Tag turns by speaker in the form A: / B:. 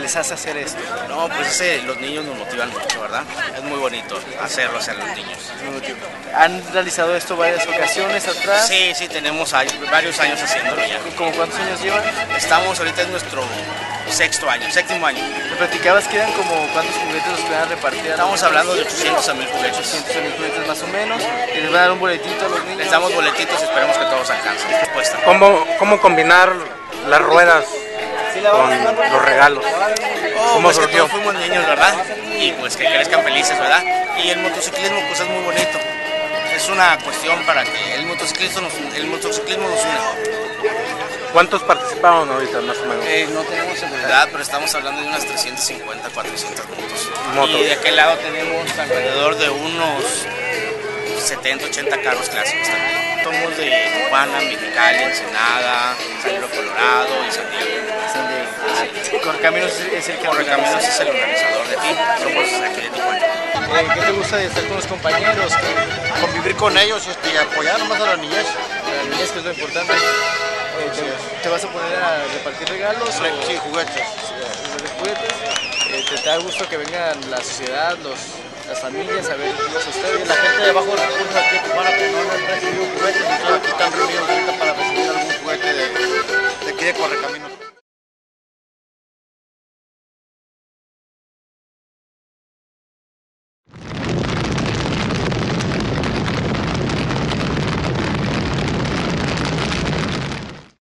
A: que les hace hacer esto?
B: No, pues ese, los niños nos motivan mucho, ¿verdad? Es muy bonito hacerlo hacer los niños.
A: ¿Han realizado esto varias ocasiones atrás?
B: Sí, sí, tenemos años- varios años haciéndolo ya.
A: ¿Como cuántos años llevan?
B: Estamos ahorita en nuestro sexto año, séptimo año.
A: Me platicabas que eran como cuántos juguetes los que van a repartir. a
B: Estamos hablando de 800 a 1000 juguetes.
A: 800 mil juguetes más o menos. Y les van a dar un boletito a los niños.
B: Les damos boletitos, esperemos que todos alcancen.
C: ¿Cómo, cómo combinar las ruedas con los regalos?
B: Oh,
C: ¿Cómo
B: pues que
C: surgió?
B: todos fuimos niños, ¿verdad? Y pues que crezcan felices, ¿verdad? Y el motociclismo pues es muy bonito. Es una cuestión para que el motociclismo nos, el motociclismo nos une.
C: ¿Cuántos participaron ahorita más o menos?
B: Eh, no tenemos seguridad, pero estamos hablando de unas 350, 400 motos.
C: Motos.
B: Y de aquel lado tenemos alrededor de unos 70, 80 carros clásicos también. Somos de Tijuana, Mexicali, Ensenada, San Luis Colorado y San Diego.
A: Correcaminos es el que
B: Correcaminos es el organizador de aquí, somos aquí de Tijuana.
A: Eh, ¿Qué te gusta de estar con los compañeros?
D: Convivir con ellos este, y apoyar más a la niñez.
A: la niñez, que es lo importante. Eh, te, te vas a poner a repartir regalos? o-
D: Sí, juguetes.
A: Eh, te da gusto que vengan la sociedad, los, las familias a ver ustedes.
D: La gente de bajo recursos aquí